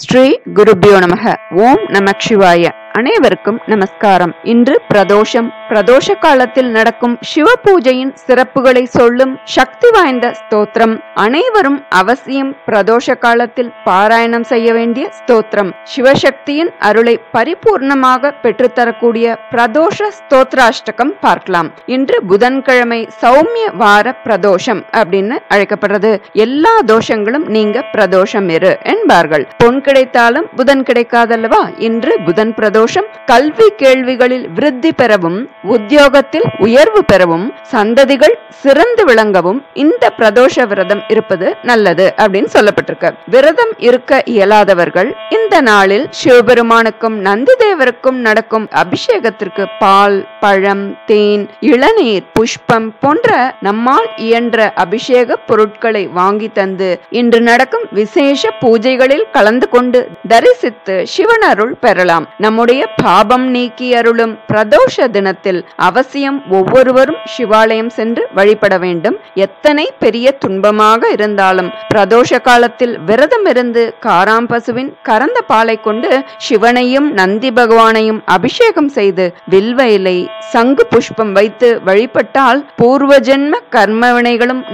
ஸ்ரீ குருபியோ நமக. ஓம் நமக் சிவாய அனைவருக்கும் நமஸ்காரம். இன்று பிரதோஷம் பிரதோஷ காலத்தில் நடக்கும் சிவ பூஜையின் சிறப்புகளை சொல்லும் சக்தி வாய்ந்த ஸ்தோத்திரம். அனைவரும் அவசியம் பிரதோஷ காலத்தில் பாராயணம் செய்ய வேண்டிய ஸ்தோத்திரம். சிவசக்தியின் அருளை பரிபூர்ணமாக பெற்றுத்தரக்கூடிய பிரதோஷ ஸ்தோத்ராஷ்டகம் பார்க்கலாம். இன்று புதன்கிழமை சௌமிய வார பிரதோஷம் அப்படின்னு அழைக்கப்படுறது. எல்லா தோஷங்களும் நீங்க பிரதோஷம் இரு என்பார்கள். பொன் கிடைத்தாலும் புதன் கிடைக்காதல்லவா? இன்று புதன் பிரதோஷம். கல்வி கேள்விகளில் விருத்தி பெறவும் உத்தியோகத்தில் உயர்வு பெறவும் சந்ததிகள் சிறந்து விளங்கவும் இந்த பிரதோஷ விரதம் இருப்பது நல்லது அப்படின்னு சொல்லப்பட்டிருக்கு. விரதம் இருக்க இயலாதவர்கள் இந்த நாளில் சிவபெருமானுக்கும் நந்தி தேவருக்கும் நடக்கும் அபிஷேகத்திற்கு பால் பழம் தேன் இளநீர் புஷ்பம் போன்ற நம்மால் இயன்ற அபிஷேக பொருட்களை வாங்கி தந்து இன்று நடக்கும் விசேஷ பூஜைகளில் கலந்து கொண்டு தரிசித்து சிவன் அருள் பெறலாம். நம்முடைய பாபம் நீக்கி அருளும் பிரதோஷ தினத்தில் அவசியம் ஒவ்வொருவரும் சிவாலயம் சென்று வழிபட வேண்டும். எத்தனை பெரிய துன்பமாக இருந்தாலும் பிரதோஷ காலத்தில் விரதம் இருந்து காராம்பசுவின் கறந்த பாலை கொண்டு சிவனையும் நந்தி பகவானையும் அபிஷேகம் செய்து வில்வ இலை சங்கு புஷ்பம் வைத்து வழிபட்டால் பூர்வ ஜென்ம கர்ம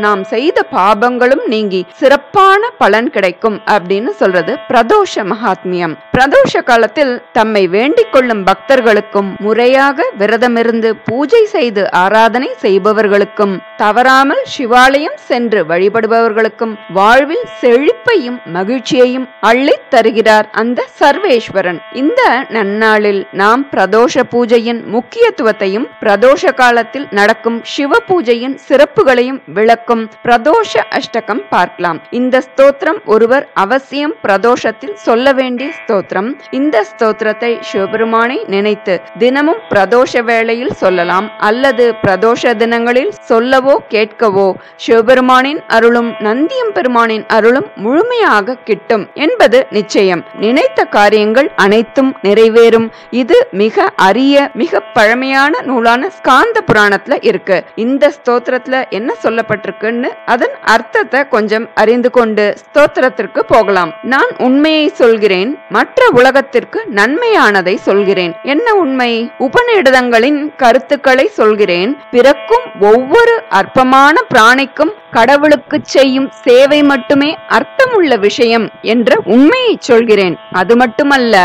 நாம் செய்த பாபங்களும் நீங்கி சிறப்பான பலன் கிடைக்கும் அப்படின்னு சொல்றது பிரதோஷ மகாத்மியம். பிரதோஷ காலத்தில் தம்மை வேண்டிக் கொள்ளும் பக்தர்களுக்கும் முறையாக விரதம் விரதமிருந்து பூஜை செய்து ஆராதனை செய்பவர்களுக்கும் தவறாமல் சிவாலயம் சென்று வழிபடுபவர்களுக்கும் வாழ்வில் செழிப்பையும் மகிழ்ச்சியையும் அள்ளித் தருகிறார் அந்த சர்வேஸ்வரன். இந்த நன்னாளில் நாம் பிரதோஷ பூஜையின் முக்கியத்துவத்தையும் பிரதோஷ காலத்தில் நடக்கும் சிவ பூஜையின் சிறப்புகளையும் விளக்கும் பிரதோஷ அஷ்டகம் பார்க்கலாம். இந்த ஸ்தோத்திரம் ஒருவர் அவசியம் பிரதோஷத்தில் சொல்ல வேண்டிய ஸ்தோத்திரம். இந்த ஸ்தோத்திரத்தை சிவபெருமானை நினைத்து தினமும் பிரதோஷ வேளையில் சொல்லலாம். அல்லது பிரதோஷ தினங்களில் சொல்லவோ கேட்கவோ சிவபெருமானின் அருளும் நந்தியம் பெருமானின் அருளும் முழுமையாக கிட்டும் என்பது நிச்சயம். நினைத்த காரியங்கள் அனைத்தும் நிறைவேறும். இது மிக அரிய மிக பழமையான நூலான ஸ்காந்த புராணத்துல இருக்கு. இந்த ஸ்தோத்திரத்துல என்ன சொல்லப்பட்டிருக்குன்னு அதன் அர்த்தத்தை கொஞ்சம் அறிந்து கொண்டு ஸ்தோத்திரத்திற்கு போகலாம். நான் உண்மையை சொல்கிறேன் மற்ற உலகத்திற்கு நன்மையானதை சொல்கிறேன். என்ன உண்மை? உபநிடதங்களின் கருத்துக்களை சொல்கிறேன். பிறக்கும் ஒவ்வொரு அற்பமான பிராணிக்கும் கடவுளுக்கு செய்யும் சேவை மட்டுமே அர்த்தமுள்ள விஷயம் என்ற உண்மையை சொல்கிறேன். அது மட்டுமல்ல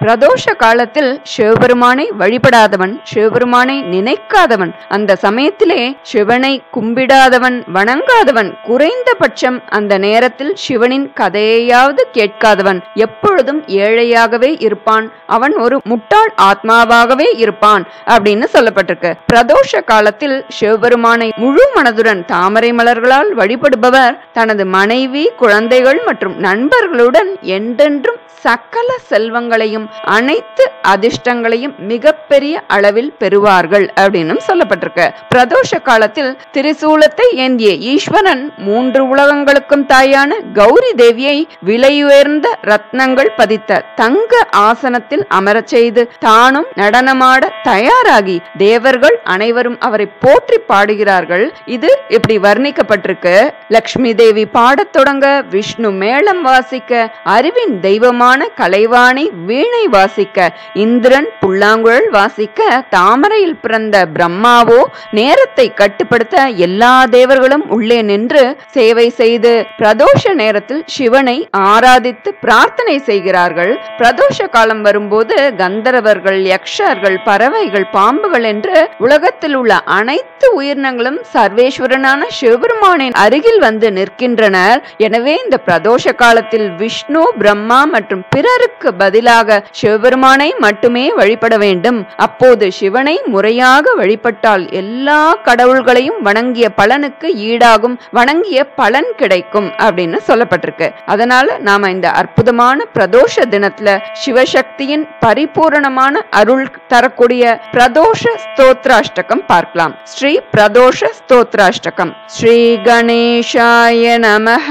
பிரதோஷ காலத்தில் சிவபெருமானை வழிபடாதவன் சிவபெருமானை நினைக்காதவன் அந்த சமயத்திலே சிவனை கும்பிடாதவன் வணங்காதவன் குறைந்தபட்சம் அந்த நேரத்தில் சிவனின் கதையையாவது கேட்காதவன். எப்பொழுதும் ஏழையாகவே இருப்பான் அவன் ஒரு முட்டாள் ஆத்மாவாகவே இருப்பான் அப்படின்னு சொல்லப்பட்டிருக்கு. பிரதோஷ காலத்தில் சிவபெருமானை முழு மனதுடன் தாமரை மலர்களால் வழிபடுபவர் தனது மனைவி குழந்தைகள் மற்றும் நண்பர்களுடன் என்றென்றும் சகல செல்வங்களையும் அனைத்து அதிர்ஷ்டங்களையும் மிகப்பெரிய அளவில் பெறுவார்கள் அப்படின்னு சொல்லப்பட்டிருக்கு. பிரதோஷ காலத்தில் திரிசூலத்தை ஏந்திய ஈஸ்வரன் மூன்று உலகங்களுக்கும் தாயான கௌரி தேவியை விலையுயர்ந்த ரத்னங்கள் பதித்த தங்க ஆசனத்தில் அமரச் செய்து தானும் நடனமாட தயாராகி தேவர்கள் அனைவரும் அவரை போற்றி பாடுகிறார்கள். இது இப்படி வர்ணிக்கப்பட்டு வர்ணிக்கப்பட்டிருக்கு லக்ஷ்மி தேவி பாடத் தொடங்க விஷ்ணு மேளம் வாசிக்க அறிவின் தெய்வமான கலைவாணி வீணை வாசிக்க இந்திரன் புல்லாங்குழல் வாசிக்க தாமரையில் பிறந்த பிரம்மாவோ நேரத்தை கட்டுப்படுத்த எல்லா தேவர்களும் உள்ளே நின்று சேவை செய்து பிரதோஷ நேரத்தில் சிவனை ஆராதித்து பிரார்த்தனை செய்கிறார்கள். பிரதோஷ காலம் வரும்போது கந்தரவர்கள் யக்ஷர்கள் பறவைகள் பாம்புகள் என்று உலகத்தில் உள்ள அனைத்து உயிரினங்களும் சர்வேஸ்வரனான சிவபெருமான் சிவபெருமானின் அருகில் வந்து நிற்கின்றனர். எனவே இந்த பிரதோஷ காலத்தில் விஷ்ணு பிரம்மா மற்றும் பிறருக்கு பதிலாக சிவபெருமானை மட்டுமே வழிபட வேண்டும். அப்போது சிவனை முறையாக வழிபட்டால் எல்லா கடவுள்களையும் வணங்கிய பலனுக்கு ஈடாகும் வணங்கிய பலன் கிடைக்கும் அப்படின்னு சொல்லப்பட்டிருக்கு. அதனால நாம இந்த அற்புதமான பிரதோஷ தினத்துல சிவசக்தியின் பரிபூரணமான அருள் தரக்கூடிய பிரதோஷ ஸ்தோத்ராஷ்டகம் பார்க்கலாம். ஸ்ரீ பிரதோஷ ஸ்தோத்ராஷ்டகம். ஸ்ரீ गणेशाय नमः।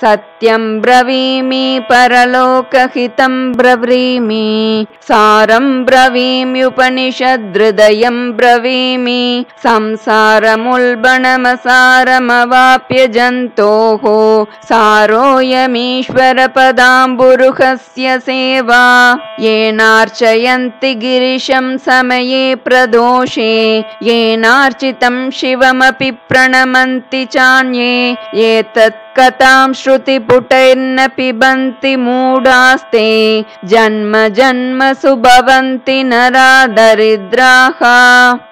सत्यम् ब्रवीमि परलोकहितम् ब्रवीमि। सारम् ब्रवीमि ब्रवीमि। संसारमुल्बणमसारमवाप्य जन्तोः सारोऽयमीश्वरपदाम्बुरुहस्य सेवा। येनार्चयन्ति गिरिशम् समये प्रदोषे। येनार्चितम् शिवमपि प्रणमन्ति चान्ये एतत् कथां श्रुतिपुटैर्न पिबन्ति मूढास्ते। जन्म जन्मसु भवन्ति नरा दरिद्राः।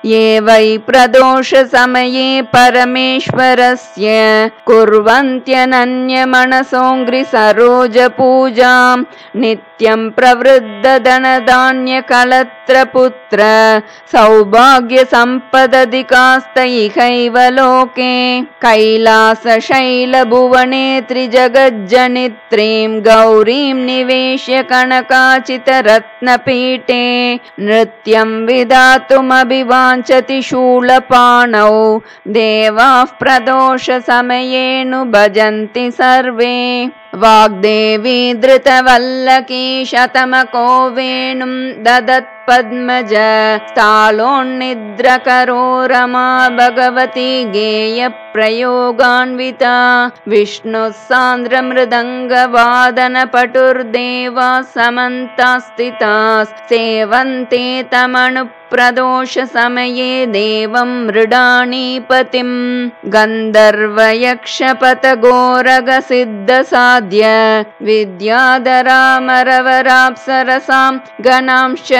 ये वै प्रदोषसमये परमेश्वरस्य कुर्वन्त्यनन्यमनसोऽङ्घ्रिसरोजपूजां। नित्यं प्रवृद्धधनधान्यकलत्रपुत्र सौभाग्यसम्पदधिकास्तैहैव लोके कैलासशैलभुवने त्रिजगज्जनित्रीं गौरीं निवेश्य कनकाचितरत्नपीठे नृत्यं विधातुमभिवाञ्छति शूलपाणौ देवाः प्रदोषसमयेनु भजन्ति सर्वे। वाग्देवी धृतवल्लकी शतमको वेणुं ददत् पद्मज स्थालोन्निद्रकरो रमा भगवती गेयप्रयोगान्विता विष्णुः सान्द्रमृदङ्गवादनपटुर्देवा समन्तास्थिताः सेवन्ते तमनु प्रदोषसमये देवं मृडानीपतिं गन्धर्वयक्षपतगोरगसिद्धसाध्य विद्याधरामरवराप्सरसां गणांश्च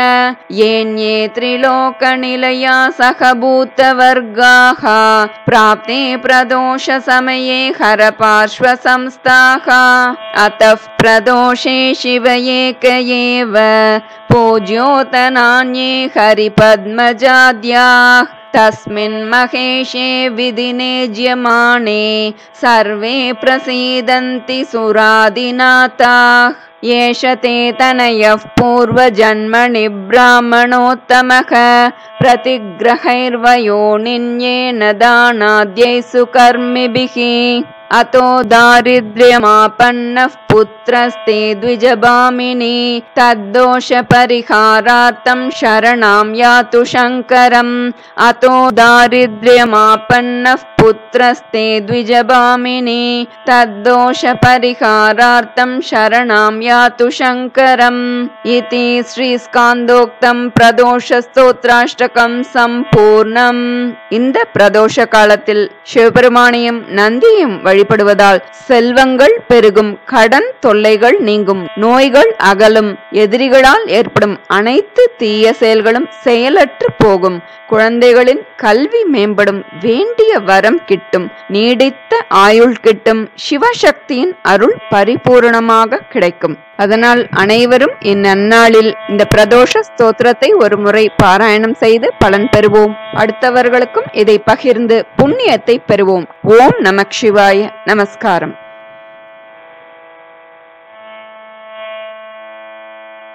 येन्ये त्रिलोकनिलया सह भूतवर्गाः प्राप्ते प्रदोषसमये हरपार्श्वसंस्थाः। अतः प्रदोषे शिव एक एव पूज्योतनान्ये हरिपद्मजाद्याः तस्मिन् महेशे विदिने ज्यमाणे सर्वे प्रसीदन्ति सुरादिनाथाः। एष ते तनयः पूर्वजन्मनि ब्राह्मणोत्तमः प्रतिग्रहैर्वयोनिन्येन दानाद्यैः सुकर्मिभिः अतो दारिद्र्यमापन्नः पुत्रस्ते द्विजभामिनी तद्दोषपरिहारार्थं शरणां यातु शङ्करम्। अतो दारिद्र्यमापन्नः पुत्रस्ते द्विजभामिनी तद्दोषपरिहारार्थं शरणां यातु शङ्करम् इति श्रीस्कान्दोक्तं பிரதோஷஸ்தோத்ராஷ்டகம் சம்பூர்ணம் இந்த பிரதோஷ காலத்தில் சிவபெருமானையும் நந்தியும் வழிபடுவதால் செல்வங்கள் பெருகும் கடன் தொல்லைகள் நீங்கும் நோய்கள் அகலும் எதிரிகளால் ஏற்படும் அனைத்து தீய செயல்களும் செயலற்று போகும் குழந்தைகளின் கல்வி மேம்படும் வேண்டிய வரம் கிட்டும். நீடித்த ஆயுள் கிட்டும். சிவசக்தியின் அருள் பரிபூரணமாக கிடைக்கும். அதனால் அனைவரும் இந்நன்னாளில் இந்த பிரதோஷ ஸ்தோத்திரத்தை ஒரு முறை பாராயணம் செய்து பலன் பெறுவோம். அடுத்தவர்களுக்கும் இதை பகிர்ந்து புண்ணியத்தை பெறுவோம். ஓம் நமக் சிவாய. நமஸ்காரம்.